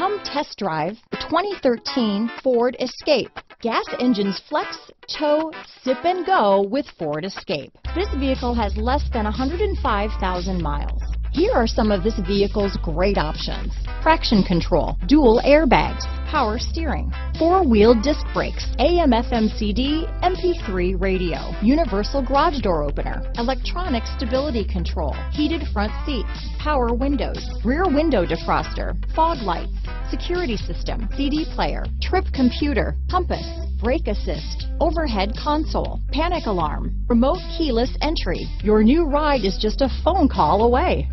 Come test drive the 2013 Ford Escape. Gas engines flex, tow, sip and go with Ford Escape. This vehicle has less than 105,000 miles. Here are some of this vehicle's great options. Traction control, dual airbags, power steering, four-wheel disc brakes, AM FM CD, MP3 radio, universal garage door opener, electronic stability control, heated front seats, power windows, rear window defroster, fog lights, security system, CD player, trip computer, compass, brake assist, overhead console, panic alarm, remote keyless entry. Your new ride is just a phone call away.